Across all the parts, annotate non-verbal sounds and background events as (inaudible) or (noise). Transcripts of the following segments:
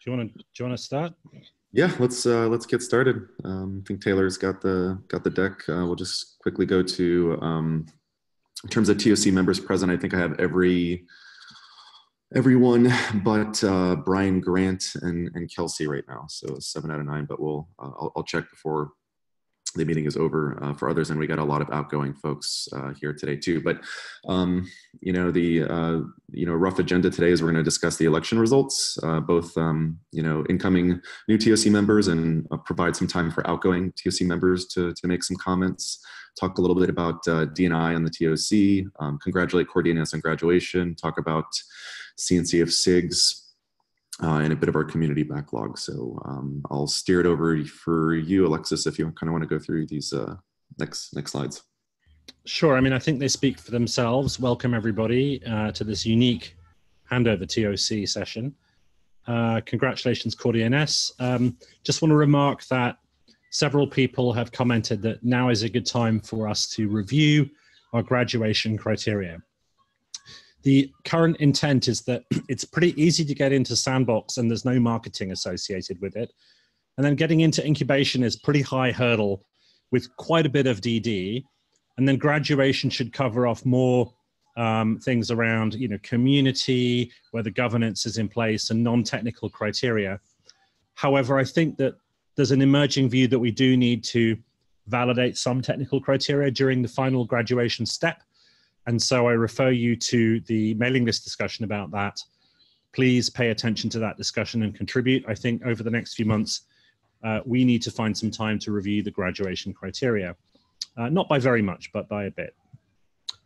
Do you want to do you want to start? Yeah, let's uh, let's get started. Um, I think Taylor's got the got the deck. Uh, we'll just quickly go to um, in terms of TOC members present. I think I have every everyone but uh, Brian Grant and and Kelsey right now. So seven out of nine. But we'll uh, I'll, I'll check before the meeting is over uh, for others and we got a lot of outgoing folks uh, here today too. But um, you know the uh, you know rough agenda today is we're going to discuss the election results uh, both um, you know incoming new toc members and uh, provide some time for outgoing toc members to, to make some comments talk a little bit about uh, dni on the toc um, congratulate CoreDNS on graduation talk about cncf sigs uh, and a bit of our community backlog. So um, I'll steer it over for you, Alexis, if you kind of want to go through these uh, next next slides. Sure. I mean, I think they speak for themselves. Welcome everybody uh, to this unique handover TOC session. Uh, congratulations, CoreDNS. Um, just want to remark that several people have commented that now is a good time for us to review our graduation criteria the current intent is that (clears throat) it's pretty easy to get into sandbox and there's no marketing associated with it. And then getting into incubation is pretty high hurdle with quite a bit of dd and then graduation should cover off more um, things around you know community where the governance is in place and non-technical criteria. However i think that there's an emerging view that we do need to validate some technical criteria during the final graduation step and so I refer you to the mailing list discussion about that. Please pay attention to that discussion and contribute. I think over the next few months, uh, we need to find some time to review the graduation criteria. Uh, not by very much, but by a bit.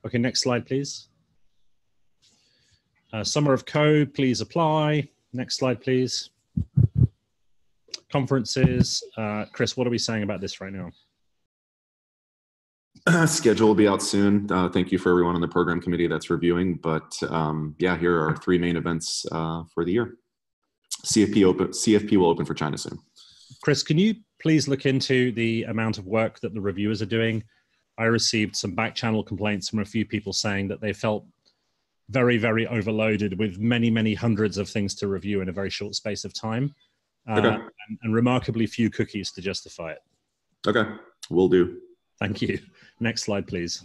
Okay, next slide, please. Uh, summer of code, please apply. Next slide, please. Conferences. Uh, Chris, what are we saying about this right now? (clears throat) schedule will be out soon. Uh, thank you for everyone on the program committee that's reviewing. But um, yeah, here are three main events uh, for the year. CFP open. CFP will open for China soon. Chris, can you please look into the amount of work that the reviewers are doing? I received some back channel complaints from a few people saying that they felt very, very overloaded with many, many hundreds of things to review in a very short space of time, uh, okay. and, and remarkably few cookies to justify it. Okay, we'll do. Thank you. Next slide, please.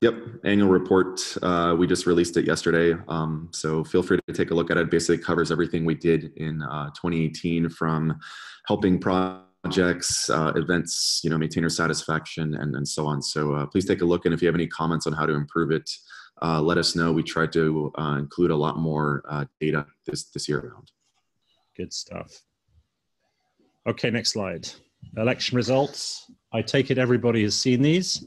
Yep, annual report. Uh, we just released it yesterday, um, so feel free to take a look at it. Basically, covers everything we did in uh, 2018, from helping projects, uh, events, you know, maintainer satisfaction, and, and so on. So uh, please take a look, and if you have any comments on how to improve it, uh, let us know. We tried to uh, include a lot more data this this year around. Good stuff. Okay, next slide. Election results. I take it everybody has seen these.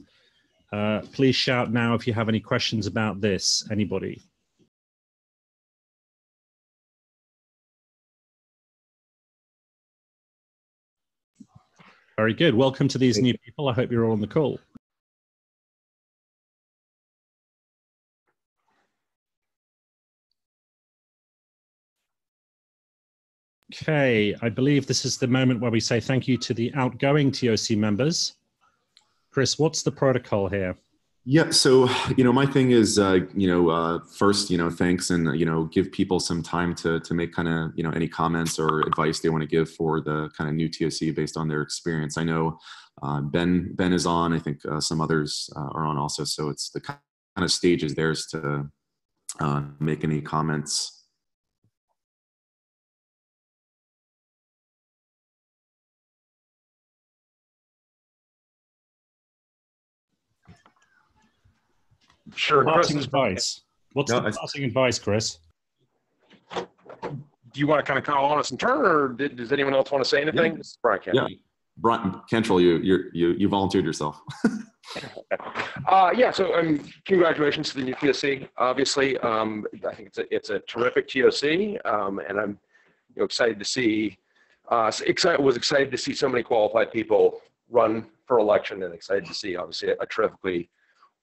Uh, please shout now if you have any questions about this. Anybody? Very good. Welcome to these new people. I hope you're all on the call. Okay, I believe this is the moment where we say thank you to the outgoing TOC members. Chris, what's the protocol here? Yeah, so you know, my thing is, uh, you know, uh, first, you know, thanks, and you know, give people some time to to make kind of you know any comments or advice they want to give for the kind of new TOC based on their experience. I know uh, Ben Ben is on. I think uh, some others uh, are on also. So it's the kind of stage is theirs to uh, make any comments Sure. Passing advice. What's no, the passing advice, Chris? Do you want to kind of call on us in turn, or did, does anyone else want to say anything? Yeah. This is Bryan Cantrill. Yeah. Bryan Cantrill, you you you volunteered yourself. (laughs) uh, yeah. So, um, congratulations to the new TOC. Obviously, um, I think it's a it's a terrific TOC, um, and I'm you know excited to see. Uh, excited was excited to see so many qualified people run for election, and excited to see obviously a, a terrifically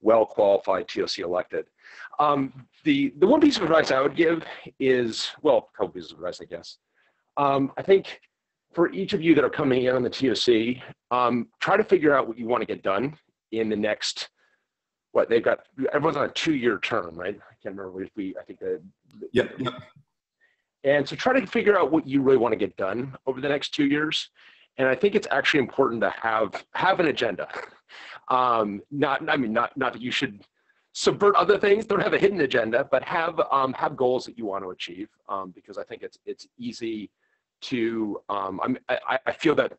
well qualified TOC elected. Um, the, the one piece of advice I would give is, well, a couple pieces of advice, I guess. Um, I think for each of you that are coming in on the TOC, um, try to figure out what you want to get done in the next, what they've got, everyone's on a two year term, right? I can't remember if we, I think that. Yeah. yeah. and so try to figure out what you really want to get done over the next two years. And I think it's actually important to have have an agenda. Um, not, I mean, not not that you should subvert other things. Don't have a hidden agenda, but have um, have goals that you want to achieve. Um, because I think it's it's easy to. Um, I'm, I, I feel that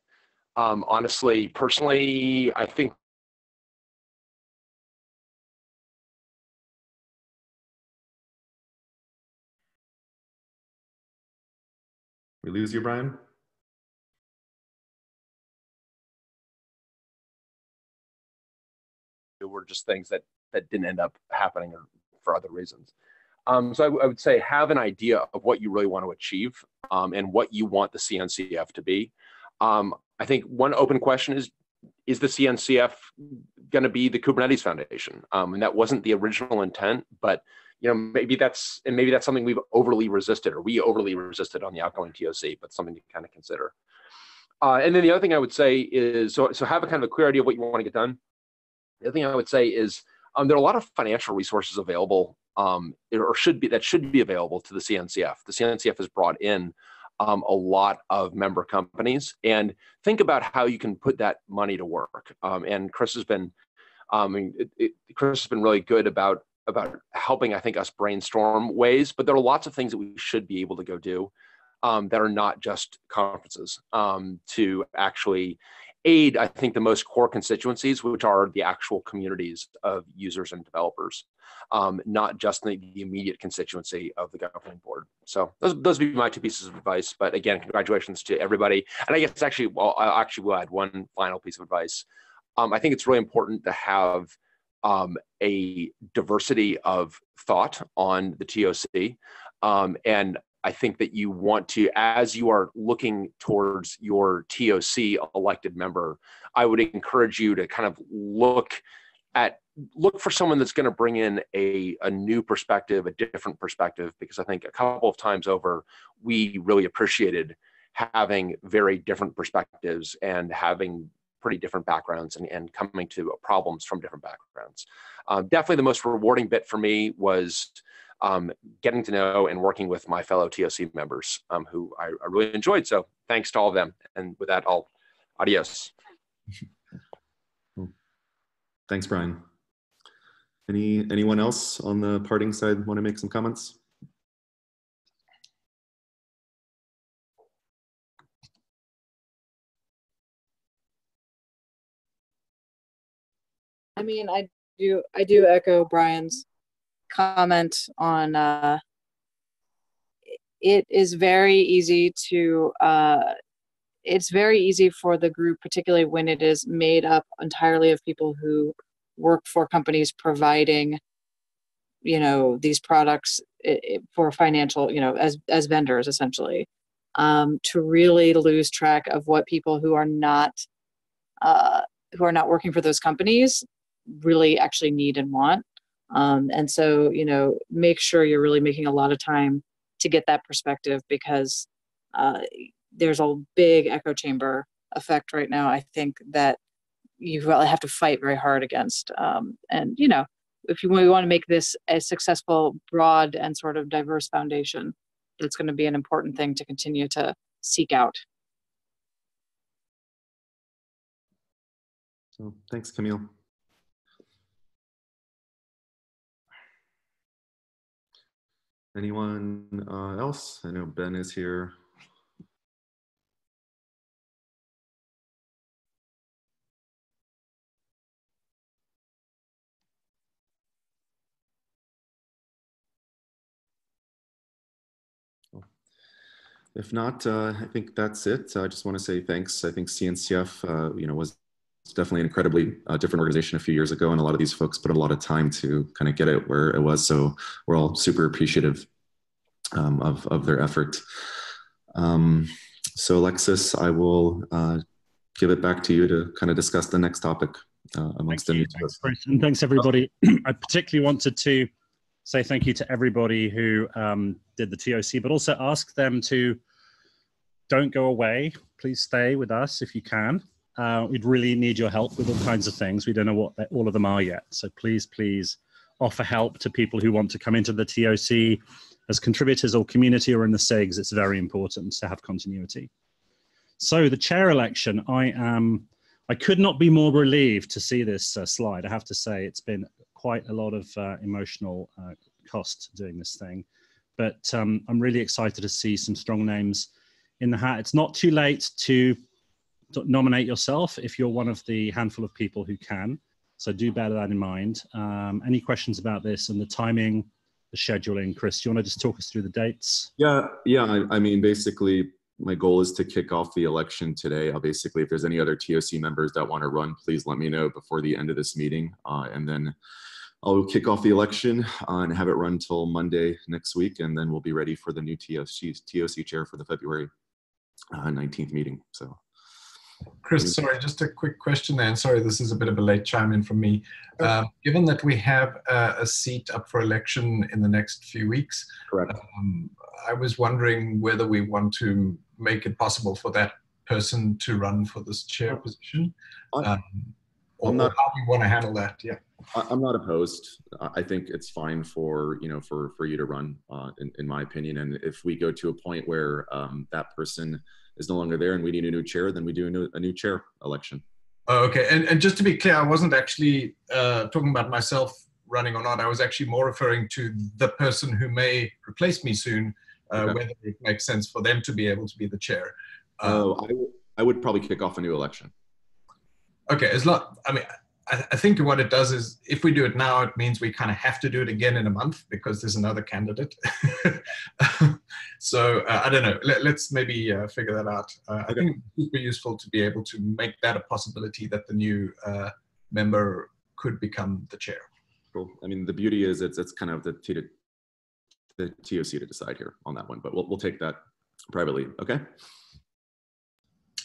um, honestly, personally, I think We lose you, Brian? Were just things that that didn't end up happening for other reasons. Um, so I, I, would say have an idea of what you really want to achieve um, and what you want the CNCF to be. Um, I think one open question is, is the CNCF going to be the Kubernetes Foundation? Um, and that wasn't the original intent, but you know maybe that's and maybe that's something we've overly resisted or we overly resisted on the outgoing TOC, but something to kind of consider. Uh, and then the other thing I would say is so so have a kind of a clear idea of what you want to get done. The thing I would say is um, there are a lot of financial resources available um, or should be that should be available to the CNCF. The CNCF has brought in um, a lot of member companies and think about how you can put that money to work. Um, and Chris has been, um, it, it, Chris has been really good about about helping I think us brainstorm ways. But there are lots of things that we should be able to go do um, that are not just conferences to actually aid, I think, the most core constituencies, which are the actual communities of users and developers, um, not just the, the, immediate constituency of the governing board. So those, those would be my two pieces of advice. But again, congratulations to everybody. And I guess actually, well, I actually will add one final piece of advice. Um, I think it's really important to have um, a diversity of thought on the TOC. Um, and I think that you want to, as you are looking towards your TOC elected member, I would encourage you to kind of look at look for someone that's going to bring in a, a new perspective, a different perspective, because I think a couple of times over, we really appreciated having very different perspectives and having pretty different backgrounds and, and coming to problems from different backgrounds. Um, definitely the most rewarding bit for me was um, getting to know and working with my fellow TOC members um, who I, I, really enjoyed. So thanks to all of them. And with that, I'll adios. Thanks, Brian. Any anyone else on the parting side want to make some comments? I mean, I do I do echo Brian's comment on uh, it is very easy to uh, it's very easy for the group particularly when it is made up entirely of people who work for companies providing you know these products for financial you know as as vendors essentially um, to really lose track of what people who are not uh, who are not working for those companies really actually need and want um, and so, you know, make sure you're really making a lot of time to get that perspective because uh, there's a big echo chamber effect right now. I think that you really have to fight very hard against. Um, and, you know, if you want to make this a successful, broad, and sort of diverse foundation, that's going to be an important thing to continue to seek out. So thanks, Camille. Anyone uh, else? I know Ben is here. If not, uh, I think that's it. I just want to say thanks. I think CNCF, uh, you know, was definitely an incredibly uh, different organization a few years ago, and a lot of these folks put a lot of time to kind of get it where it was. So we're all super appreciative um, of of their effort. Um, so Alexis, I will uh, give it back to you to kind of discuss the next topic uh, amongst thank the. Thanks, Chris, and thanks everybody. (clears throat) I particularly wanted to say thank you to everybody who um, did the TOC, but also ask them to don't go away. Please stay with us if you can. Uh, we'd really need your help with all kinds of things. We don't know what all of them are yet. So please, please offer help to people who want to come into the TOC as contributors or community or in the SIGs, it's very important to have continuity. So the chair election, I am, I could not be more relieved to see this uh, slide. I have to say it's been quite a lot of uh, emotional uh, cost doing this thing, but um, I'm really excited to see some strong names in the hat. It's not too late to nominate yourself if you're one of the handful of people who can. So do bear that in mind. Um, any questions about this and the timing, the scheduling? Chris, do you want to just talk us through the dates? Yeah, yeah. I, I mean, basically, my goal is to kick off the election today. Uh, basically, if there's any other TOC members that want to run, please let me know before the end of this meeting, uh, and then I'll kick off the election uh, and have it run till Monday next week, and then we'll be ready for the new TOC, TOC chair for the February 19th uh, meeting. So. Chris, sorry, just a quick question there. And sorry, this is a bit of a late chime in from me. Um, given that we have uh, a seat up for election in the next few weeks, correct. Um, I was wondering whether we want to make it possible for that person to run for this chair position, um, or not, how we want to handle that. Yeah, I'm not opposed. I think it's fine for you know for for you to run, uh, in, in my opinion. And if we go to a point where um, that person is no longer there and we need a new chair, then we do a new, a new chair election. Oh, okay, and and just to be clear, I wasn't actually uh, talking about myself running or not. I was actually more referring to the person who may replace me soon, uh, okay. whether it makes sense for them to be able to be the chair. Oh, uh, I would probably kick off a new election. Okay, as long I mean, I, I, think what it does is if we do it now, it means we kind of have to do it again in a month because there's another candidate. (laughs) so uh, I don't know. Let, us maybe uh, figure that out. Uh, okay. I think it would be useful to be able to make that a possibility that the new uh, member could become the chair. Cool. I mean, the beauty is it's it's kind of the T to, the TOC to decide here on that one, but we'll we'll take that privately. Okay.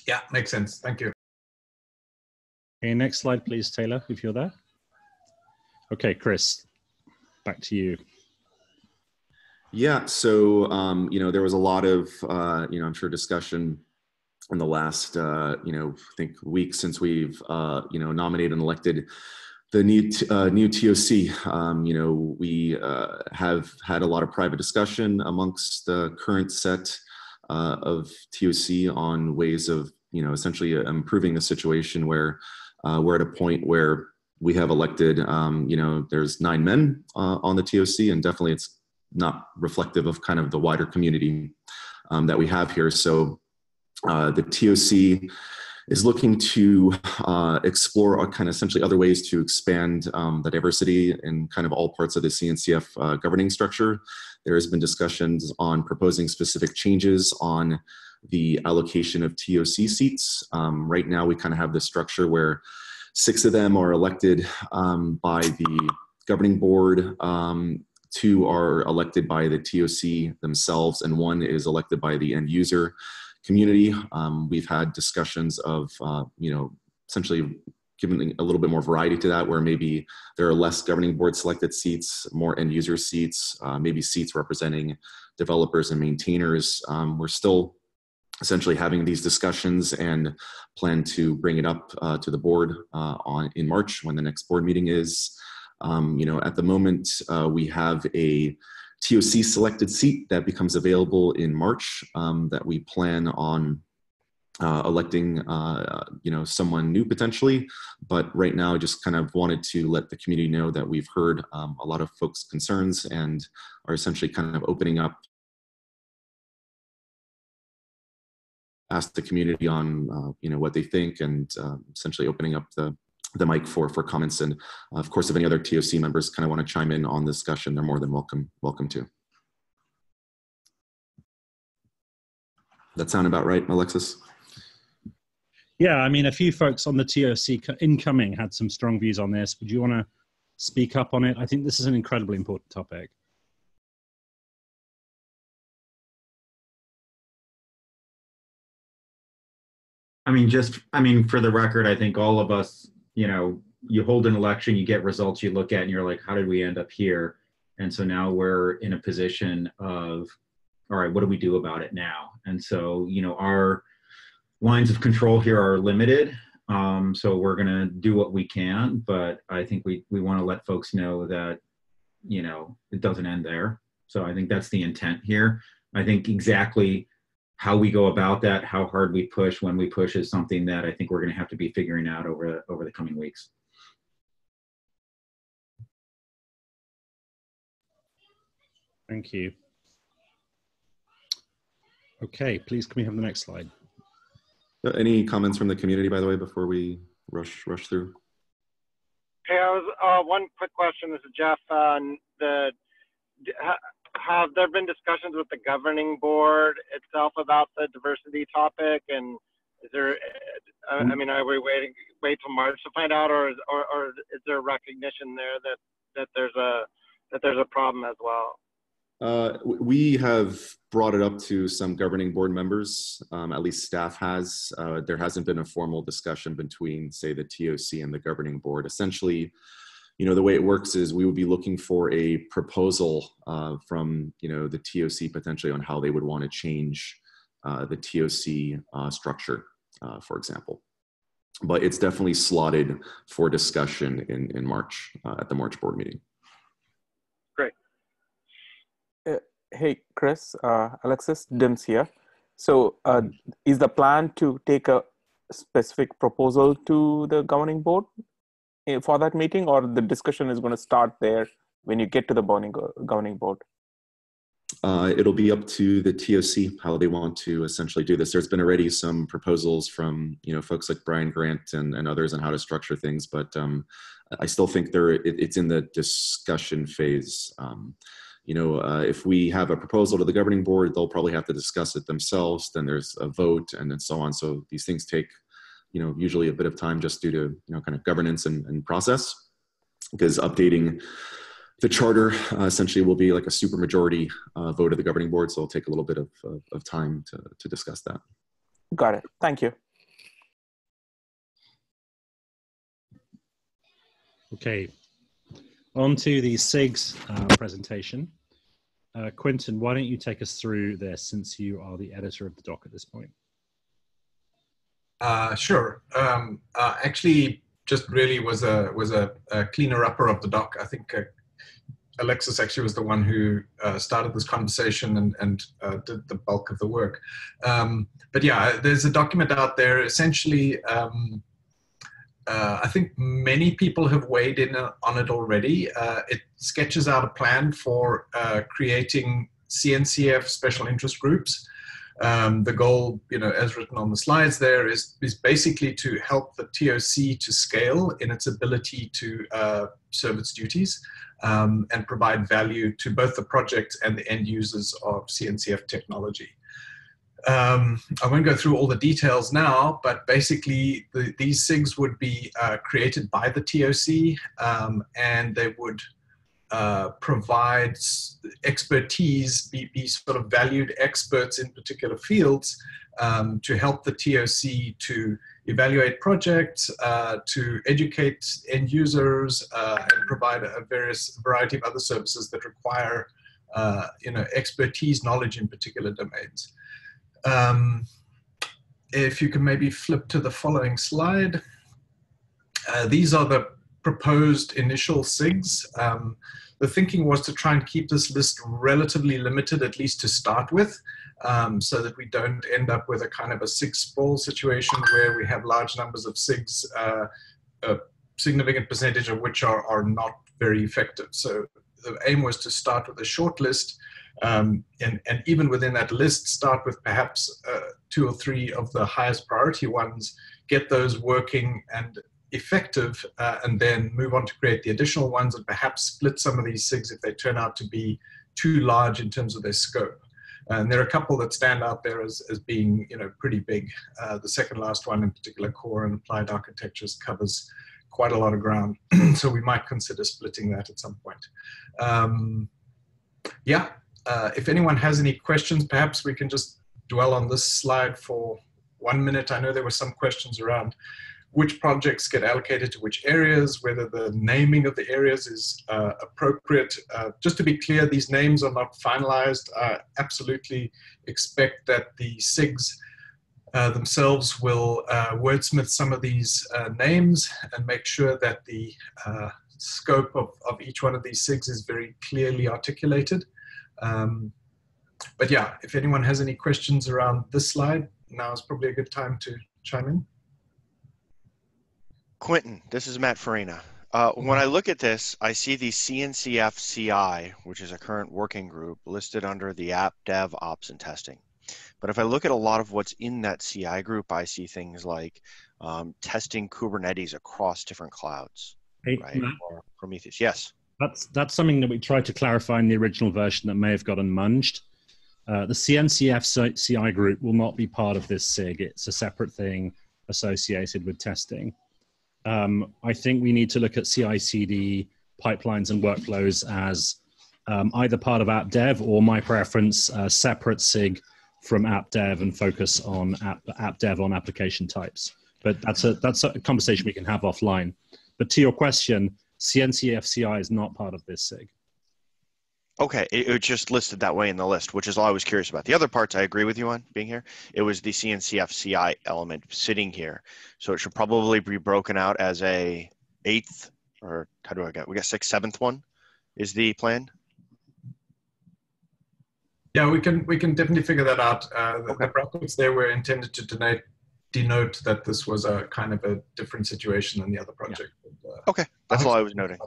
Yeah, makes sense. Thank you. Okay, next slide, please, Taylor, if you're there. Okay, Chris, back to you. Yeah, so um, you know there was a lot of uh, you know I'm sure discussion in the last uh, you know I think week since we've uh, you know nominated and elected the new uh, new TOC. Um, you know we uh, have had a lot of private discussion amongst the current set uh, of TOC on ways of you know essentially improving the situation where uh, we're at a point where we have elected, um, you know, there's nine men uh, on the TOC, and definitely it's not reflective of kind of the wider community um, that we have here. So uh, the TOC is looking to uh, explore kind of essentially other ways to expand um, the diversity in kind of all parts of the CNCF uh, governing structure. There has been discussions on proposing specific changes on the allocation of TOC seats. Um, right now, we kind of have this structure where six of them are elected um, by the governing board, um, two are elected by the TOC themselves, and one is elected by the end user community. Um, we've had discussions of, uh, you know, essentially giving a little bit more variety to that, where maybe there are less governing board selected seats, more end user seats, uh, maybe seats representing developers and maintainers. Um, we're still essentially having these discussions and plan to bring it up uh, to the board uh, on in March when the next board meeting is. Um, you know, at the moment uh, we have a TOC selected seat that becomes available in March um, that we plan on uh, electing, uh, you know, someone new potentially. But right now, I just kind of wanted to let the community know that we've heard um, a lot of folks' concerns and are essentially kind of opening up ask the community on uh, you know what they think and uh, essentially opening up the the mic for for comments and uh, of course if any other TOC members kind of want to chime in on the discussion they're more than welcome welcome to. That sound about right, Alexis? Yeah, I mean, a few folks on the TOC incoming had some strong views on this. Would you want to speak up on it? I think this is an incredibly important topic. I mean, just, I mean, for the record, I think all of us, you know, you hold an election, you get results you look at, and you're like, how did we end up here? And so now we're in a position of, all right, what do we do about it now? And so, you know, our lines of control here are limited. Um, so we're going to do what we can, but I think we, we want to let folks know that, you know, it doesn't end there. So I think that's the intent here. I think exactly how we go about that, how hard we push, when we push is something that I think we're going to have to be figuring out over, over the coming weeks. Thank you. Okay, please can we have the next slide? Uh, Any comments from the community, by the way, before we rush rush through? Hey, I was, uh, one quick question. This is Jeff. On the, d- ha- have there been discussions with the governing board itself about the diversity topic? And is there, uh, I mean, are we waiting, wait till March to find out, or is, or, or is there recognition there that, that there's a, that there's a problem as well? Uh, we have brought it up to some governing board members, um, at least staff has. Uh, there hasn't been a formal discussion between, say, the TOC and the governing board. Essentially, you know, the way it works is we would be looking for a proposal uh, from, you know, the TOC potentially on how they would want to change uh, the TOC uh, structure, uh, for example. But it's definitely slotted for discussion in, in March uh, at the March board meeting. Great. hey, Chris, uh, Alexis, Dims here. So, uh, is the plan to take a specific proposal to the governing board for that meeting, or the discussion is going to start there when you get to the governing governing board? Uh, it'll be up to the TOC how they want to essentially do this. There's been already some proposals from you know folks like Brian Grant and, and others on how to structure things, but um, I still think there it, it's in the discussion phase. Um, you know, uh, if we have a proposal to the governing board, they'll probably have to discuss it themselves. Then there's a vote, and then so on. So these things take, you know, usually a bit of time just due to you know kind of governance and, and process. Because updating the charter uh, essentially will be like a supermajority uh, vote of the governing board, so it'll take a little bit of, of, of time to, to discuss that. Got it. Thank you. Okay, on to the SIGs uh, presentation. Uh, Quinton, why don't you take us through this since you are the editor of the doc at this point? Uh, sure. Um, uh, actually, just really was a was a, a cleaner upper of the doc. I think uh, Alexis actually was the one who uh, started this conversation and, and uh, did the bulk of the work. Um, but yeah, there's a document out there. Essentially, um, I think many people have weighed in on it already. It sketches out a plan for creating CNCF special interest groups. Um, the goal, you know, as written on the slides there, is is basically to help the TOC to scale in its ability to uh, serve its duties um, and provide value to both the project and the end users of CNCF technology. Um, I won't go through all the details now, but basically the, these SIGs would be uh, created by the TOC um, and they would uh, provide expertise, be, be, sort of valued experts in particular fields um, to help the TOC to evaluate projects, uh, to educate end users, uh, and provide a various variety of other services that require uh, you know, expertise, knowledge in particular domains. Um, if you can maybe flip to the following slide. Uh, these are the proposed initial SIGs. Um, the thinking was to try and keep this list relatively limited, at least to start with, um, so that we don't end up with a kind of a SIG sprawl situation where we have large numbers of SIGs, uh, a significant percentage of which are, are not very effective. So the aim was to start with a short list um, and, and even within that list, start with perhaps uh, two or three of the highest priority ones, get those working and effective, uh, and then move on to create the additional ones and perhaps split some of these SIGs if they turn out to be too large in terms of their scope. And there are a couple that stand out there as, as being, you know, pretty big. Uh, the second last one in particular, core and applied architectures covers quite a lot of ground. (clears throat) so we might consider splitting that at some point. Um, yeah, uh, if anyone has any questions, perhaps we can just dwell on this slide for one minute. I know there were some questions around which projects get allocated to which areas, whether the naming of the areas is uh, appropriate. Uh, just to be clear, these names are not finalized. I absolutely expect that the SIGs uh, themselves will uh, wordsmith some of these uh, names and make sure that the uh, scope of, of each one of these SIGs is very clearly articulated. Um, but yeah, if anyone has any questions around this slide, now is probably a good time to chime in. Quinton, this is Matt Farina. Uh, when I look at this, I see the CNCF CI, which is a current working group, listed under the app dev ops and testing. But if I look at a lot of what's in that CI group, I see things like um, testing Kubernetes across different clouds, Hey, right? Prometheus. Yes. that's that's something that we tried to clarify in the original version that may have gotten munged. Uh, the CNCF CI group will not be part of this SIG. It's a separate thing associated with testing. Um, I think we need to look at CI/CD pipelines and workflows as um, either part of app dev or my preference, uh, separate SIG from app dev and focus on app, app dev on application types. But that's a that's a conversation we can have offline. But to your question, CNCF CI is not part of this SIG. Okay, it, it just listed that way in the list, which is all I was curious about. The other parts I agree with you on being here. It was the CNCF CI element sitting here, so it should probably be broken out as a eighth or how do I get? We got sixth, seventh one. Is the plan? Yeah, we can we can definitely figure that out. Uh, the, Okay. the brackets there were intended to denote denote that this was a kind of a different situation than the other project. But, uh, Okay, that's all I was noting.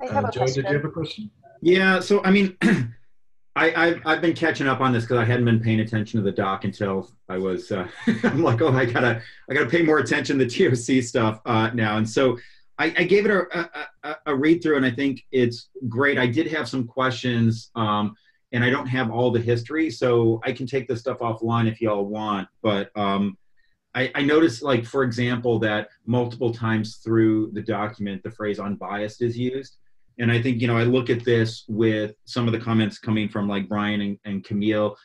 I have Uh, a Joe, did you question. have a question? Yeah, so I mean, (clears throat) I, I've, I've been catching up on this because I hadn't been paying attention to the doc until I was. Uh, (laughs) I'm like, oh, I gotta, I gotta pay more attention to the (laughs) TOC stuff uh, now. And so I, I gave it a, a, a, a read through, and I think it's great. I did have some questions, um, and I don't have all the history, so I can take this stuff offline if y'all want. But um, I, I noticed, like for example, that multiple times through the document, the phrase "unbiased" is used. And I think, you know, I look at this with some of the comments coming from like Brian and, and Camille,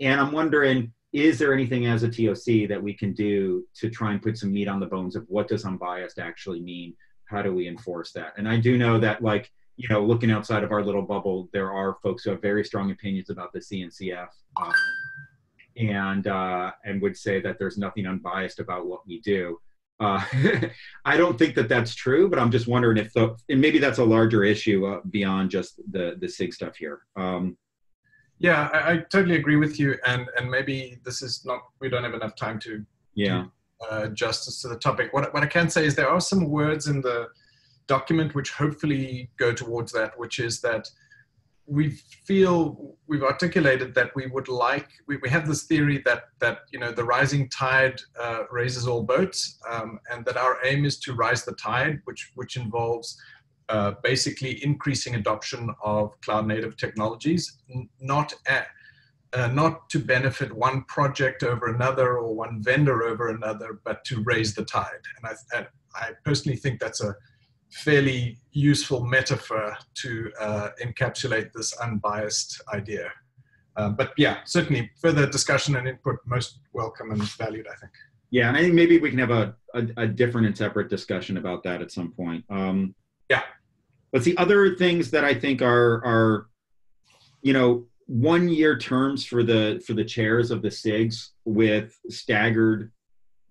and I'm wondering, is there anything as a TOC that we can do to try and put some meat on the bones of what does unbiased actually mean? How do we enforce that? And I do know that, like, you know, looking outside of our little bubble, there are folks who have very strong opinions about the CNCF. Um, and uh, and would say that there's nothing unbiased about what we do. Uh, (laughs) I don't think that that's true, but I'm just wondering if the and maybe that's a larger issue uh, beyond just the the sig stuff here. Um, Yeah, I, I totally agree with you, and and maybe this is not we don't have enough time to yeah, uh, justice to the topic. What, what I can say is there are some words in the document which hopefully go towards that, which is that we feel we've articulated that we would like we, we have this theory that that you know the rising tide uh, raises all boats um, and that our aim is to rise the tide which which involves uh, basically increasing adoption of cloud native technologies not at, uh, not to benefit one project over another or one vendor over another, but to raise the tide. And I, and I personally think that's a fairly useful metaphor to uh, encapsulate this unbiased idea. Um, but yeah, certainly further discussion and input most welcome and valued, I think. yeah, and I think maybe we can have a, a, a different and separate discussion about that at some point. Um, Yeah. But the other things that I think are are, you know, one year terms for the for the chairs of the SIGs with staggered.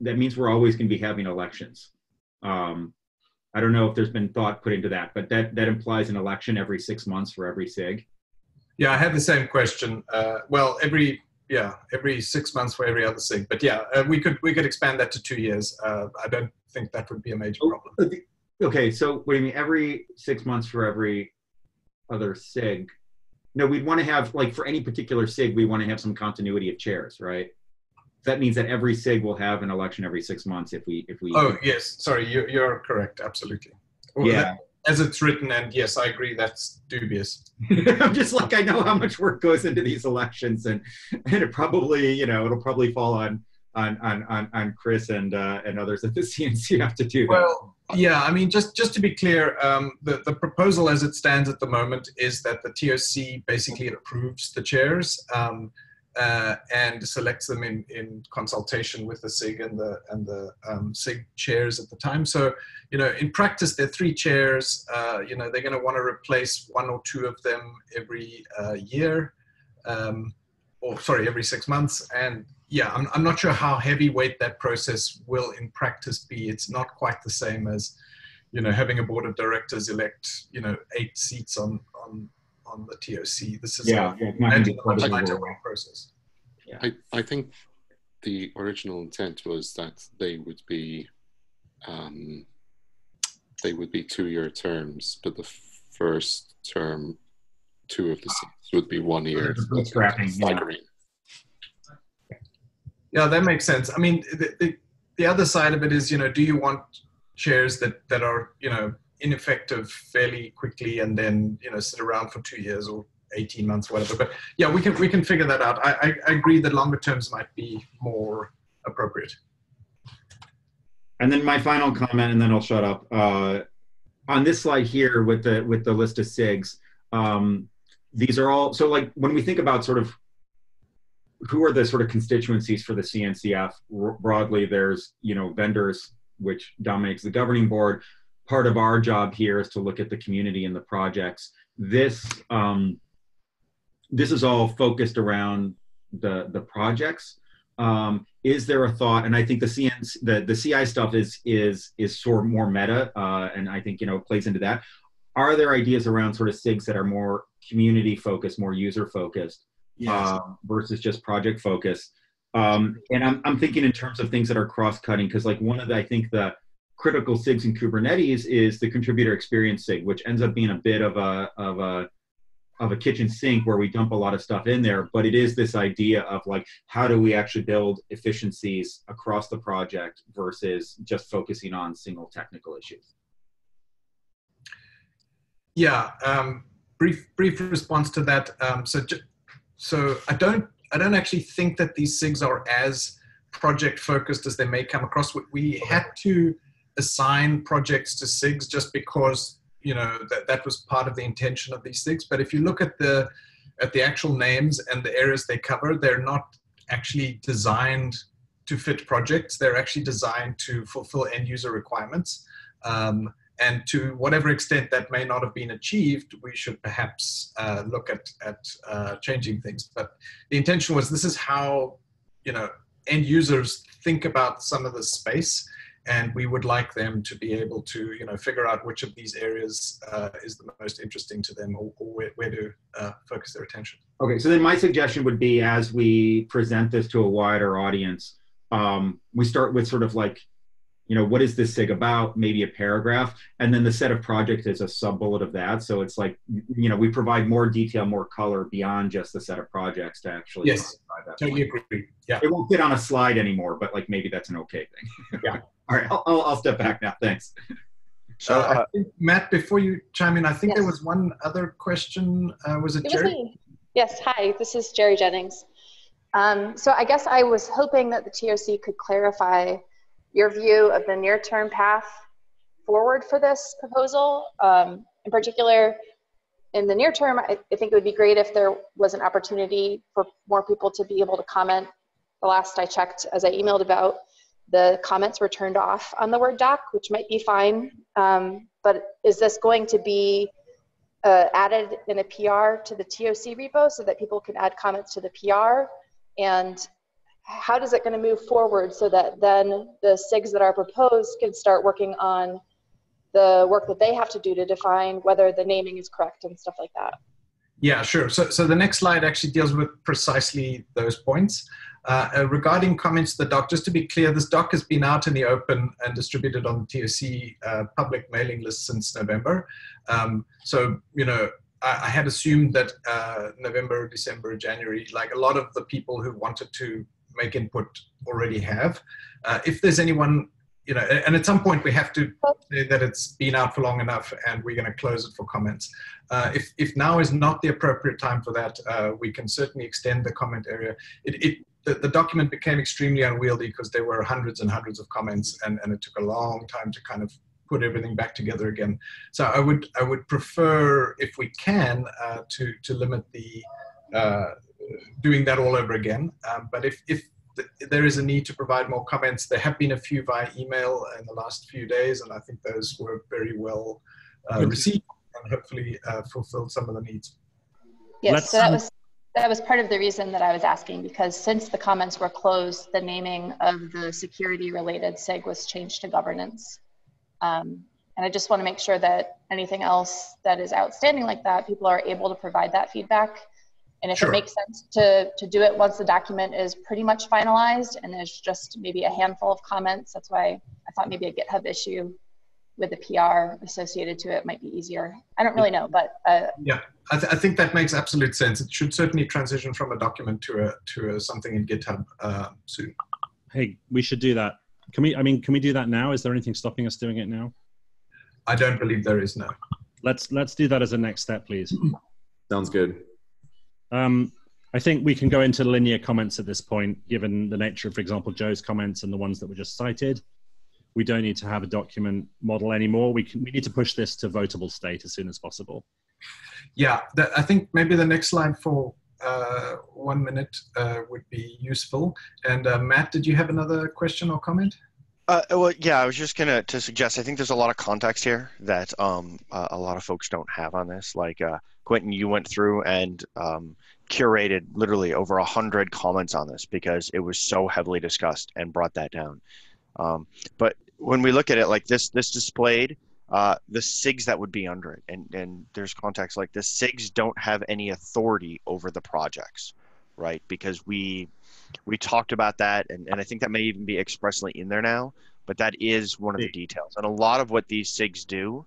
That means we're always going to be having elections. Um, I don't know if there's been thought put into that, but that that implies an election every six months for every SIG. Yeah, I had the same question. Uh, well, every yeah, every six months for every other SIG. But yeah, uh, we could we could expand that to two years. Uh, I don't think that would be a major problem. Okay, so what do you mean? Every six months for every other SIG? No, we'd want to have like for any particular SIG, we want to have some continuity of chairs, right? That means that every SIG will have an election every six months if we if we. Oh yes, sorry, you, you're correct. Absolutely. Well, yeah. As it's written, and yes, I agree. That's dubious. (laughs) I'm just like I know how much work goes into these elections, and and it probably you know it'll probably fall on on on on, on Chris and uh, and others at the (laughs) CNCF to do that. Well, yeah, I mean, just just to be clear, um, the the proposal as it stands at the moment is that the TOC basically approves the chairs um, uh, and selects them in in consultation with the SIG and the and the um, SIG chairs at the time. So, you know, in practice, there are three chairs. Uh, you know, they're going to want to replace one or two of them every uh, year, um, or sorry, every six months, and yeah, I'm, I'm not sure how heavyweight that process will in practice be. It's not quite the same as, you know, having a board of directors elect, you know, eight seats on on on the TOC. This is Yeah, a, yeah, it's not gonna be a much quite lighter as- weight process. I, I think the original intent was that they would be um, they would be two-year terms, but the first term, two of the seats would be one year. Bootstrapping, yeah. Yeah, that makes sense. I mean, the, the, the other side of it is, you know, do you want chairs that, that are, you know, ineffective fairly quickly and then, you know, sit around for two years or 18 months, whatever. But yeah, we can, we can figure that out. I, I, agree that longer terms might be more appropriate. And then my final comment, and then I'll shut up. Uh, on this slide here with the with the list of SIGs, um, these are all so like when we think about sort of who are the sort of constituencies for the CNCF broadly, there's you know vendors, which dominates the governing board. Part of our job here is to look at the community and the projects. This um, this is all focused around the the projects. Um, is there a thought and i think the cn the, the ci stuff is is is sort of more meta uh, and i think you know plays into that. Are there ideas around sort of sigs that are more community focused more user focused uh, versus just project focused? Um, and I'm, I'm thinking in terms of things that are cross-cutting because like one of the i think the critical sigs in kubernetes is the contributor experience sig which ends up being a bit of a of a of a kitchen sink where we dump a lot of stuff in there but it is this idea of like how do we actually build efficiencies across the project versus just focusing on single technical issues Yeah, um, brief brief response to that. Um, so so I don't I don't actually think that these SIGs are as project focused as they may come across. We had to assign projects to SIGs just because you know that that was part of the intention of these SIGs. But if you look at the at the actual names and the areas they cover, they're not actually designed to fit projects. They're actually designed to fulfill end user requirements. Um, and to whatever extent that may not have been achieved, we should perhaps uh, look at at uh, changing things. But the intention was this is how you know end users think about some of the space, and we would like them to be able to you know figure out which of these areas uh, is the most interesting to them, or, or where, where to uh, focus their attention. Okay, so then my suggestion would be as we present this to a wider audience, um, we start with sort of like, you know, what is this SIG about? Maybe a paragraph, and then the set of projects is a sub bullet of that. So it's like, you know, we provide more detail, more color beyond just the set of projects to actually. Yes, Totally point. agree. Yeah. It won't fit on a slide anymore, but like maybe that's an okay thing. Yeah. (laughs) All right, I'll, I'll, I'll step back now. Thanks. So, Uh, uh, I think, Matt, before you chime in, I think there was one other question. Uh, was it, It was Jerry? me. Yes, hi, this is Jerry Jennings. Um, so I guess I was hoping that the TOC could clarify your view of the near-term path forward for this proposal. Um, in particular, in the near term, I, I think it would be great if there was an opportunity for more people to be able to comment. The last I checked, as I emailed about, the comments were turned off on the Word doc, which might be fine. Um, but is this going to be uh, added in a PR to the TOC repo so that people can add comments to the PR? And how does it going to move forward so that then the SIGs that are proposed can start working on the work that they have to do to define whether the naming is correct and stuff like that? Yeah, sure. So, so the next slide actually deals with precisely those points. Uh, uh, regarding comments to the doc, just to be clear, this doc has been out in the open and distributed on the TOC uh, public mailing list since November. Um, so, you know, I, I had assumed that uh, November, December, January, like a lot of the people who wanted to make input already have. Uh, if there's anyone, you know, and at some point we have to say that it's been out for long enough and we're going to close it for comments. Uh, if, if now is not the appropriate time for that, we can certainly extend the comment area. It, it, the, the document became extremely unwieldy because there were hundreds and hundreds of comments and, and it took a long time to kind of put everything back together again. So I would, I would prefer, if we can, uh, to, to limit the uh, doing that all over again. Um, but if, if th- there is a need to provide more comments, there have been a few via email in the last few days, and I think those were very well uh, received and hopefully uh, fulfilled some of the needs. Yes, Let's- so that was that was part of the reason that I was asking because since the comments were closed, the naming of the security related SIG was changed to governance. Um, and I just want to make sure that anything else that is outstanding like that, people are able to provide that feedback. And if Sure. it makes sense to, to do it once the document is pretty much finalized and there's just maybe a handful of comments, that's why I thought maybe a GitHub issue with the PR associated to it might be easier. I don't really know, but uh, Yeah, I, th- I think that makes absolute sense. It should certainly transition from a document to a to a, something in GitHub uh, soon. Hey, we should do that. Can we? I mean, can we do that now? Is there anything stopping us doing it now? I don't believe there is no. Let's let's do that as a next step, please. (clears throat) Sounds good. Um, I think we can go into linear comments at this point, given the nature of, for example, Joe's comments and the ones that were just cited. We don't need to have a document model anymore. We can we need to push this to votable state as soon as possible. Yeah, that, I think maybe the next slide for uh, one minute uh, would be useful. And uh, Matt, did you have another question or comment? Uh, well, yeah, I was just gonna to suggest. I think there's a lot of context here that um, uh, a lot of folks don't have on this. Like uh, Quinton, you went through and um, curated literally over a hundred comments on this because it was so heavily discussed and brought that down. Um, but when we look at it like this, this displayed uh, the SIGs that would be under it, and and there's context like the SIGs don't have any authority over the projects, right? Because we we talked about that and, and i think that may even be expressly in there now but that is one of the details. And a lot of what these sigs do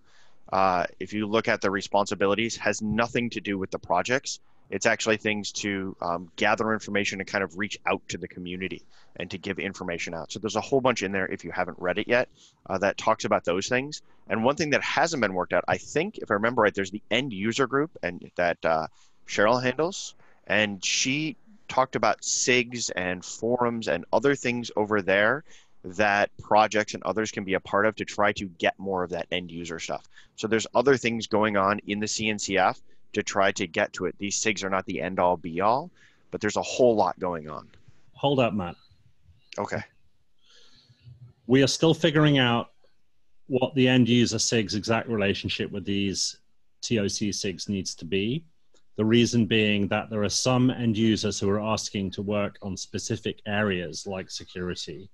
uh, if you look at the responsibilities has nothing to do with the projects it's actually things to um, gather information and kind of reach out to the community and to give information out. So there's a whole bunch in there if you haven't read it yet uh, that talks about those things. And one thing that hasn't been worked out i think if i remember right there's the end user group and that uh, cheryl handles. And she talked about SIGs and forums and other things over there that projects and others can be a part of to try to get more of that end user stuff. So there's other things going on in the CNCF to try to get to it. These SIGs are not the end all be all, but there's a whole lot going on. Hold up, Matt. Okay. We are still figuring out what the end user SIG's exact relationship with these TOC SIGs needs to be. The reason being that there are some end users who are asking to work on specific areas like security.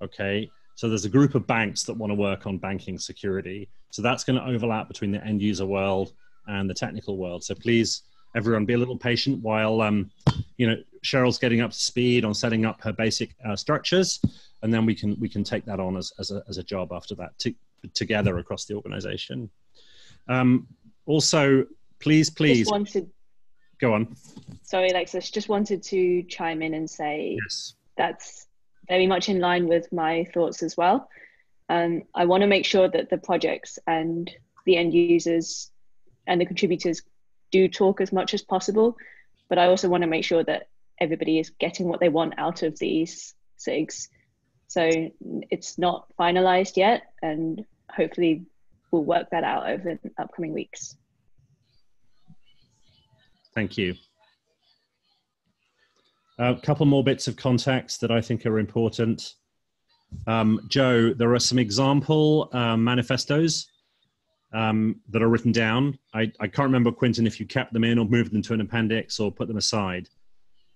Okay. So there's a group of banks that want to work on banking security. So that's going to overlap between the end user world and the technical world. So please, everyone, be a little patient while um, you know Cheryl's getting up to speed on setting up her basic uh, structures, and then we can we can take that on as as a, as a job after that to, together across the organization. Um, also, please, please Just wanted, go on. sorry, Alexis, just wanted to chime in and say Yes. that's very much in line with my thoughts as well. Um, I want to make sure that the projects and the end users and the contributors do talk as much as possible, but I also want to make sure that everybody is getting what they want out of these SIGs. So it's not finalized yet, and hopefully we'll work that out over the upcoming weeks. Thank you. A couple more bits of context that I think are important. Um, Joe, there are some example uh, manifestos um, that are written down. I, I can't remember, Quinton, if you kept them in or moved them to an appendix or put them aside,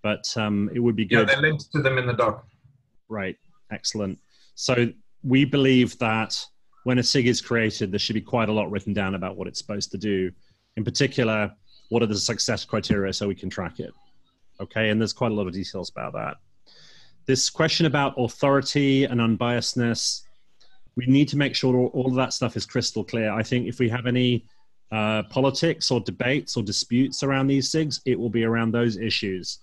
but um, it would be good. Yeah, they're linked to them in the doc. Right. Excellent. So we believe that when a SIG is created, there should be quite a lot written down about what it's supposed to do. In particular, what are the success criteria so we can track it? Okay. And there's quite a lot of details about that. This question about authority and unbiasedness, we need to make sure all of that stuff is crystal clear. I think if we have any uh, politics or debates or disputes around these SIGs, it will be around those issues.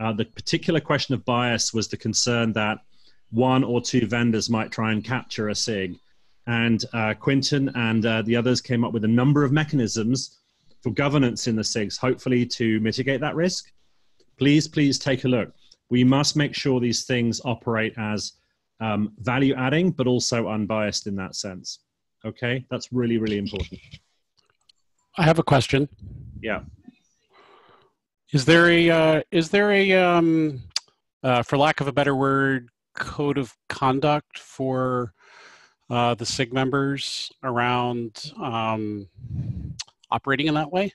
Uh, the particular question of bias was the concern that one or two vendors might try and capture a SIG. And uh, Quinton and uh, the others came up with a number of mechanisms for governance in the SIGs, hopefully to mitigate that risk. Please, please take a look. We must make sure these things operate as um, value adding, but also unbiased in that sense. Okay, that's really, really important. I have a question. Yeah. Is there a uh, is there a um, uh, for lack of a better word code of conduct for uh, the SIG members around um, operating in that way?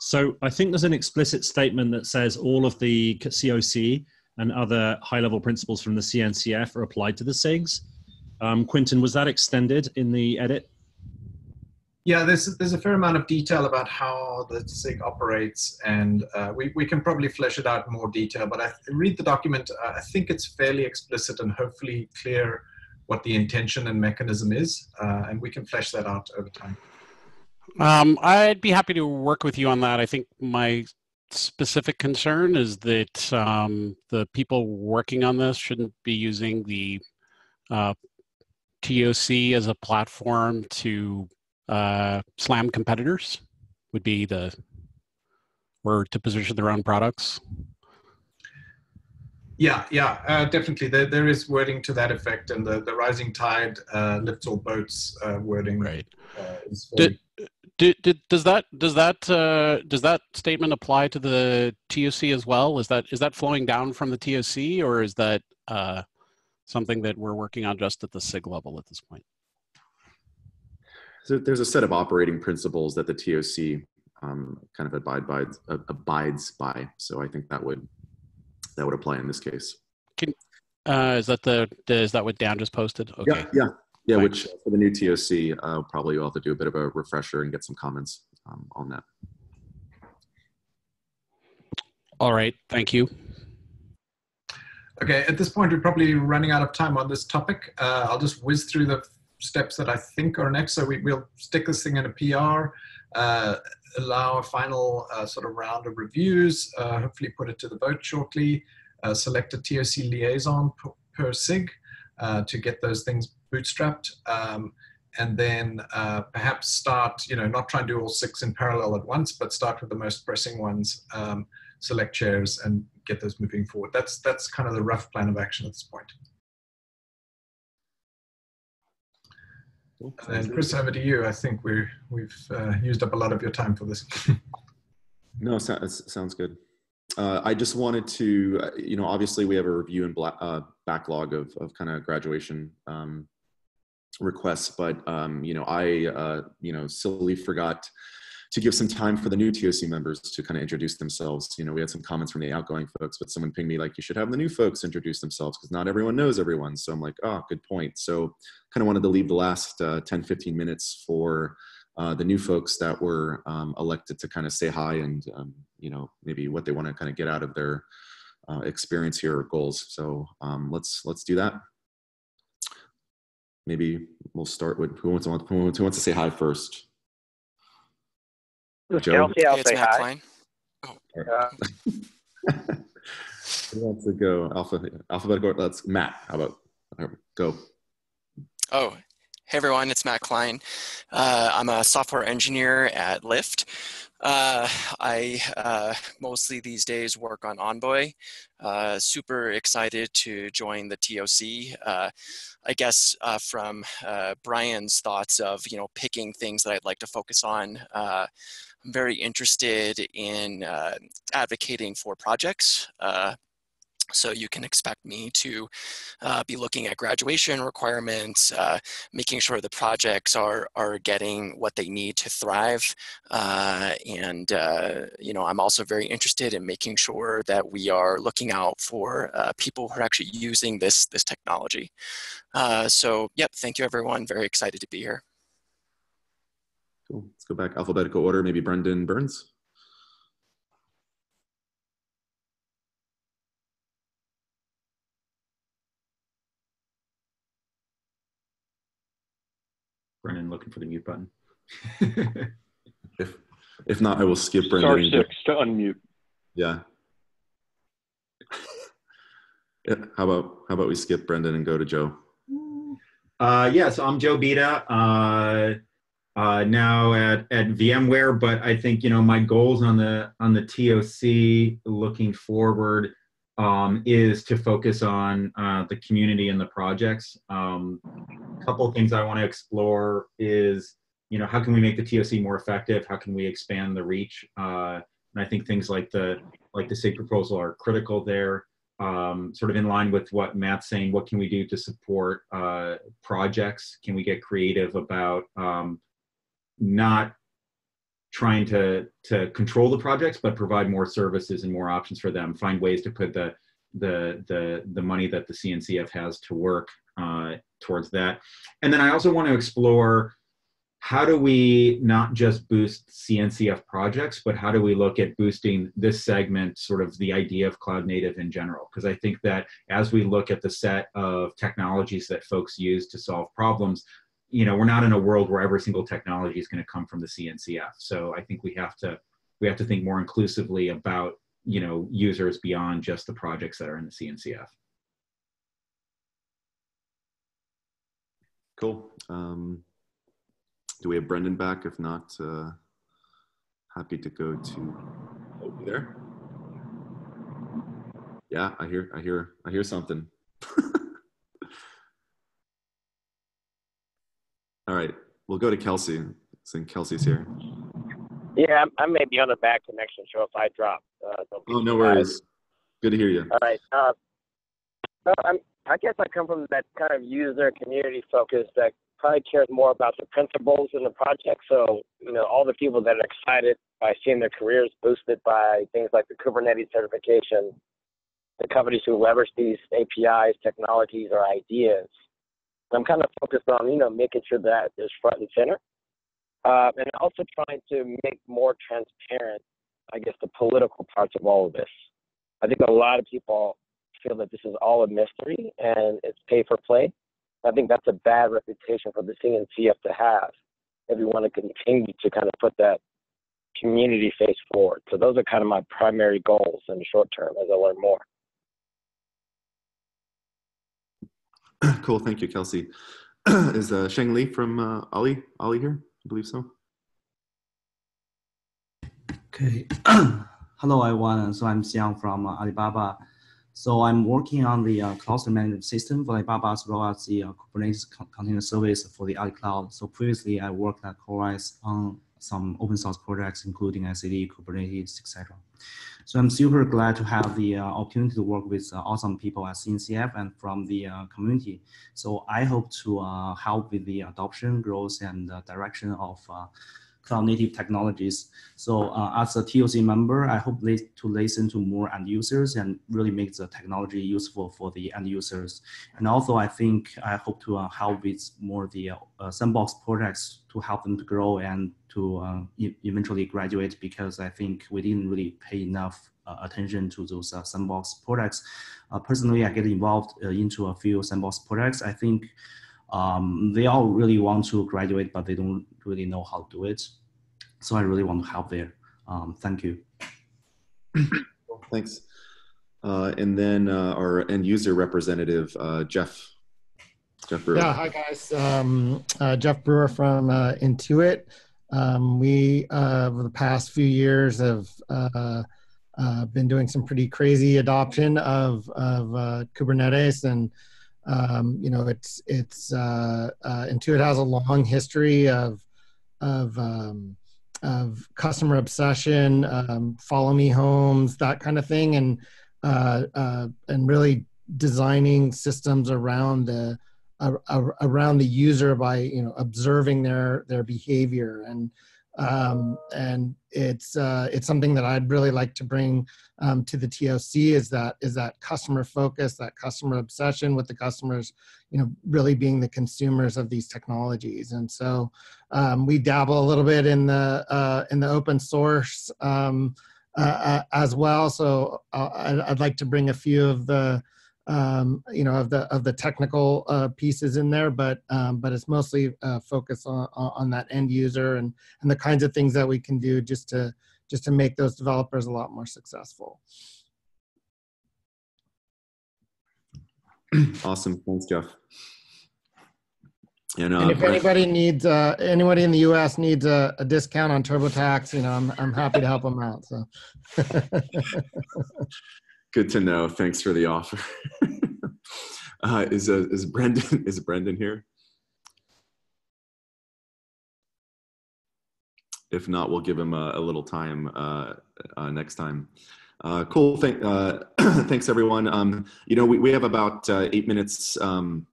So I think there's an explicit statement that says all of the COC and other high-level principles from the CNCF are applied to the SIGs. Um, Quinton, was that extended in the edit? Yeah, there's there's a fair amount of detail about how the SIG operates, and uh, we we can probably flesh it out in more detail. But I read the document. Uh, I think it's fairly explicit and hopefully clear what the intention and mechanism is, uh, and we can flesh that out over time. Um, I'd be happy to work with you on that. I think my specific concern is that um, the people working on this shouldn't be using the uh, TOC as a platform to uh, slam competitors. Would be the or to position their own products. Yeah, yeah, uh, definitely. There, there is wording to that effect, and the, the rising tide uh, lifts all boats uh, wording. Right. Did, does that does that uh, does that statement apply to the TOC as well? Is that is that flowing down from the TOC, or is that uh, something that we're working on just at the SIG level at this point? So there's a set of operating principles that the TOC um, kind of abide by, uh, abides by. So I think that would that would apply in this case. Can uh, is that the is that what Dan just posted? Okay. Yeah, yeah, yeah. Which for the new TOC, uh, probably you'll have to do a bit of a refresher and get some comments um, on that. All right. Thank you. Okay, at this point, we're probably running out of time on this topic. Uh, I'll just whiz through the steps that I think are next. So we, will stick this thing in a PR, uh, allow a final uh, sort of round of reviews, uh, hopefully put it to the vote shortly, uh, select a TOC liaison per, per SIG uh, to get those things bootstrapped. Um, and then perhaps start, you know, not try and do all six in parallel at once, but start with the most pressing ones, um, select chairs and get those moving forward. That's that's kind of the rough plan of action at this point. And Chris, over to you. I think we're we've uh, used up a lot of your time for this. (laughs) no, sounds good. Uh, I just wanted to, uh, you know, obviously we have a review and uh, backlog of of kind of graduation um, requests, but um, you know, I uh, you know silly forgot to give some time for the new TOC members to kind of introduce themselves. You know, we had some comments from the outgoing folks, but someone pinged me like, you should have the new folks introduce themselves because not everyone knows everyone. So I'm like, oh, good point. So kind of wanted to leave the last uh, 10, 15 minutes for uh, the new folks that were um, elected to kind of say hi and, um, you know, maybe what they want to kind of get out of their uh, experience here or goals. So um, let's, let's do that. Maybe we'll start with who wants to, who wants to say hi first? Joe? Kelsey, I'll say hi. Klein. Oh. Uh, (laughs) Who wants to go? Alpha, alphabetical. That's Matt. How about go? Oh, hey everyone, it's Matt Klein. Uh, I'm a software engineer at Lyft. Uh, I uh, mostly these days work on Envoy. Uh, super excited to join the TOC. Uh, I guess uh, from uh, Brian's thoughts of you know picking things that I'd like to focus on. I'm very interested in advocating for projects so you can expect me to uh, be looking at graduation requirements, uh, making sure the projects are, are getting what they need to thrive. Uh, and, uh, you know, I'm also very interested in making sure that we are looking out for uh, people who are actually using this, this technology. Uh, so, yep, thank you everyone. Very excited to be here. Cool. Let's go back alphabetical order. Maybe Brendan Burns. Brendan looking for the mute button. (laughs) if if not, I will skip Brendan. Star six to unmute. Yeah. (laughs) yeah. How about how about we skip Brendan and go to Joe? Uh, yes, yeah, so I'm Joe Beda. Uh, uh, now at, at VMware, but I think you know my goals on the on the TOC looking forward um, is to focus on uh, the community and the projects. Um, a couple things I want to explore is, you know, how can we make the TOC more effective? How can we expand the reach? Uh, and I think things like the like the SIG proposal are critical there. Um, sort of in line with what Matt's saying, what can we do to support uh, projects? Can we get creative about um, not trying to to control the projects but provide more services and more options for them find ways to put the the the the money that the cncf has to work uh, towards that and then i also want to explore how do we not just boost CNCF projects, but how do we look at boosting this segment, sort of the idea of cloud native in general? Because I think that as we look at the set of technologies that folks use to solve problems, you know, we're not in a world where every single technology is going to come from the CNCF. So I think we have to we have to think more inclusively about you know users beyond just the projects that are in the CNCF. Cool. Um, do we have Brendan back? If not, uh, happy to go to. Oh, you there? Yeah, I hear, I hear, I hear something. All right, we'll go to Kelsey. Think Kelsey's here. Yeah, I may be on a bad connection, so if I drop. Uh, oh, no worries. Good to hear you. All right. Uh, so I'm, I guess I come from that kind of user community focus that probably cares more about the principles in the project. So, you know, all the people that are excited by seeing their careers boosted by things like the Kubernetes certification, the companies who leverage these APIs, technologies, or ideas. I'm kind of focused on, you know, making sure that is front and center. Uh, and also trying to make more transparent, I guess, the political parts of all of this. I think a lot of people feel that this is all a mystery and it's pay for play. I think that's a bad reputation for the CNCF to have if we want to continue to kind of put that community face forward. So those are kind of my primary goals in the short term as I learn more. (clears throat) Cool, thank you, Kelsey. (clears throat) Is uh, Xiang Li from uh, Ali Ali here? I believe so. Okay. (clears throat) Hello, everyone. So I'm Xiang from uh, Alibaba. So I'm working on the uh, cluster management system for Alibaba as well as the uh, Kubernetes container service for the Ali Cloud. So previously I worked at CoreOS on some open source projects, including etcd, Kubernetes, etc. So I'm super glad to have the uh, opportunity to work with uh, awesome people at CNCF and from the uh, community. So I hope to uh, help with the adoption, growth, and direction of cloud native technologies. So uh, as a TOC member, I hope to listen to more end users and really make the technology useful for the end users. And also, I think I hope to uh, help with more the uh, sandbox projects to help them to grow and to uh, e eventually graduate because I think we didn't really pay enough uh, attention to those uh, sandbox projects. personally, I get involved into a few sandbox products. I think um, they all really want to graduate, but they don't really know how to do it. So I really want to help there. Um, thank you. (coughs) Thanks. Uh, and then uh, our end user representative, uh, Jeff. Jeff Brewer. Yeah, hi guys. Um, uh, Jeff Brewer from uh, Intuit. Um, we, uh, over the past few years, have been doing some pretty crazy adoption of, of Kubernetes and um, you know, it's it's uh, uh, Intuit has a long history of of um, of customer obsession, um, follow me homes, that kind of thing, and uh, uh, and really designing systems around the uh, around the user by you know observing their their behavior and um, and it's uh, it's something that I'd really like to bring um, to the TOC is that is that customer focus, that customer obsession with the customers, you know, really being the consumers of these technologies. And so um, we dabble a little bit in the uh, in the open source um, uh, uh as well. So uh, I'd, I'd like to bring a few of the um, you know, of the of the technical uh, pieces in there, but um, but it's mostly uh, focused on on that end user and and the kinds of things that we can do just to just to make those developers a lot more successful. (clears throat) Awesome, thanks, Jeff. And, uh, and if anybody needs, uh, anybody in the U.S. needs a, a, discount on TurboTax, you know, I'm I'm happy to help them out. So. (laughs) Good to know. Thanks for the offer. (laughs) uh, is uh, is Brendan (laughs) is Brendan here? If not, we'll give him a, a little time uh, uh next time. Uh, cool. Thank, uh, (clears throat) thanks, everyone. Um, you know, we, we have about eight minutes um,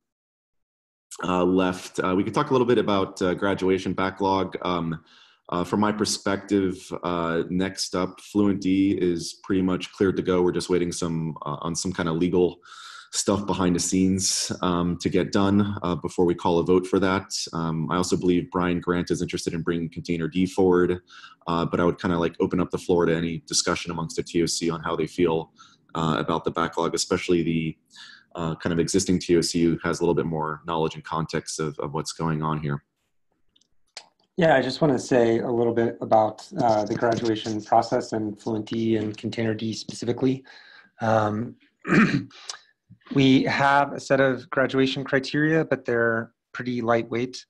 left. we could talk a little bit about graduation backlog. Um, uh, from my perspective, uh, next up, Fluentd is pretty much cleared to go. We're just waiting some uh, on some kind of legal stuff behind the scenes um, to get done uh, before we call a vote for that. Um, I also believe Brian Grant is interested in bringing containerd forward, uh, but I would kind of like open up the floor to any discussion amongst the TOC on how they feel uh, about the backlog, especially the kind of existing TOC who has a little bit more knowledge and context of, of what's going on here. Yeah, I just want to say a little bit about uh, the graduation process and Fluentd and containerd specifically. Um, (clears throat) we have a set of graduation criteria, but they're pretty lightweight.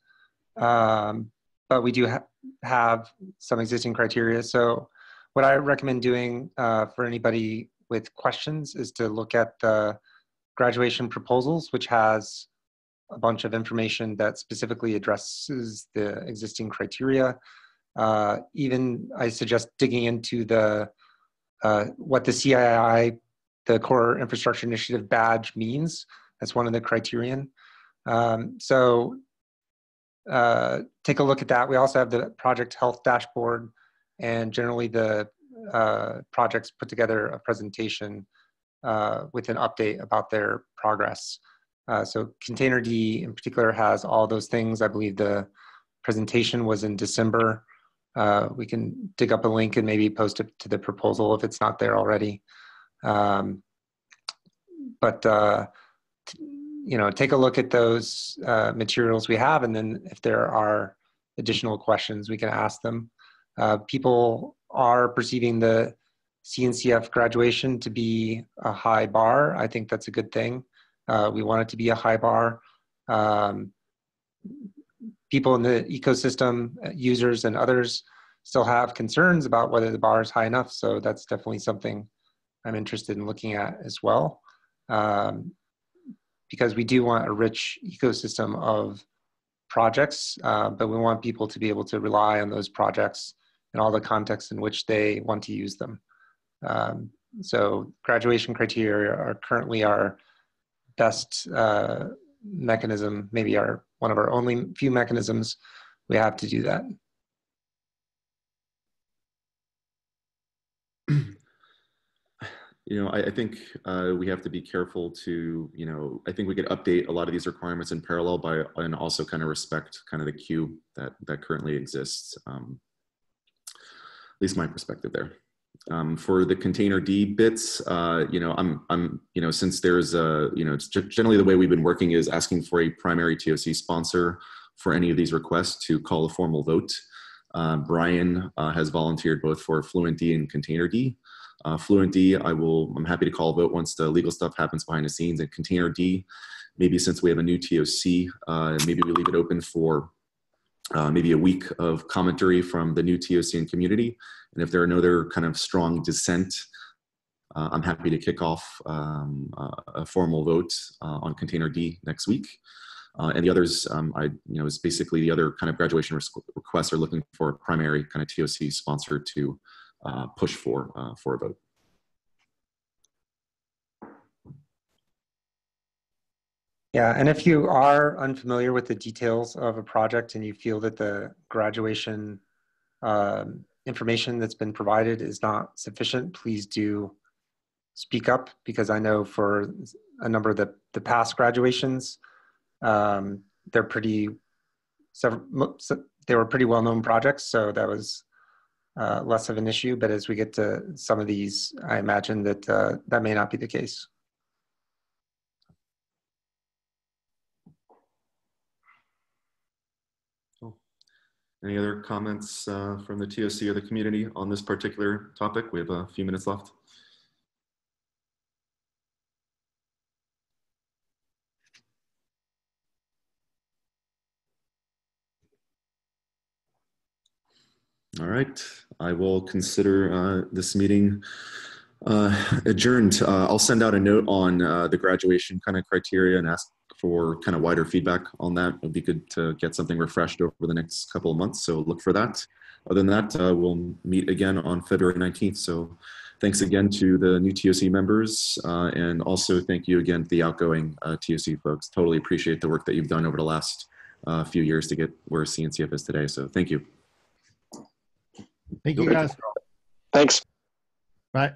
Um, but we do ha have some existing criteria. So what I recommend doing uh, for anybody with questions is to look at the graduation proposals, which has a bunch of information that specifically addresses the existing criteria. Uh, even I suggest digging into the uh, what the CII the core infrastructure initiative badge means. That's one of the criterion. Um, so uh, take a look at that. We also have the project health dashboard and generally the uh, projects put together a presentation uh, with an update about their progress. Uh, so containerd in particular has all those things. I believe the presentation was in December. Uh, we can dig up a link and maybe post it to the proposal if it's not there already. Um, but uh, you know, take a look at those uh, materials we have, and then if there are additional questions, we can ask them. Uh, people are perceiving the CNCF graduation to be a high bar. I think that's a good thing. Uh, we want it to be a high bar. Um, people in the ecosystem, uh, users and others, still have concerns about whether the bar is high enough. So that's definitely something I'm interested in looking at as well. Um, because we do want a rich ecosystem of projects, uh, but we want people to be able to rely on those projects in all the contexts in which they want to use them. Um, so graduation criteria are currently our best uh, mechanism, maybe our one of our only few mechanisms we have to do that. you know, I, I think uh, we have to be careful to, you know, I think we could update a lot of these requirements in parallel by and also kind of respect kind of the queue that that currently exists. Um, at least my perspective there. Um, for the containerd bits, uh, you know, I'm, I'm, you know, since there's a, you know, it's generally the way we've been working is asking for a primary TOC sponsor for any of these requests to call a formal vote. Uh, Brian uh, has volunteered both for Fluentd and containerd. Uh, Fluentd, I will, I'm happy to call a vote once the legal stuff happens behind the scenes. And containerd, maybe since we have a new TOC, uh, maybe we leave it open for uh, maybe a week of commentary from the new TOC and community. And if there are no other kind of strong dissent, uh, I'm happy to kick off um, uh, a formal vote uh, on containerd next week. Uh, and the others, um, I, you know, is basically the other kind of graduation requests are looking for a primary kind of TOC sponsor to push for for a vote. Yeah, and if you are unfamiliar with the details of a project and you feel that the graduation um, information that's been provided is not sufficient, please do speak up because I know for a number of the, the past graduations, um, they're pretty, several, they were pretty well-known projects, so that was uh, less of an issue. But as we get to some of these, I imagine that uh, that may not be the case. Any other comments uh, from the TOC or the community on this particular topic? We have a few minutes left. All right, I will consider uh, this meeting uh, adjourned. Uh, I'll send out a note on uh, the graduation kind of criteria and ask for kind of wider feedback on that. It'd be good to get something refreshed over the next couple of months, so look for that. Other than that, uh, we'll meet again on February 19th. So thanks again to the new TOC members, uh, and also thank you again to the outgoing TOC folks. Totally appreciate the work that you've done over the last few years to get where CNCF is today, so thank you. Thank you guys. Thanks. Bye.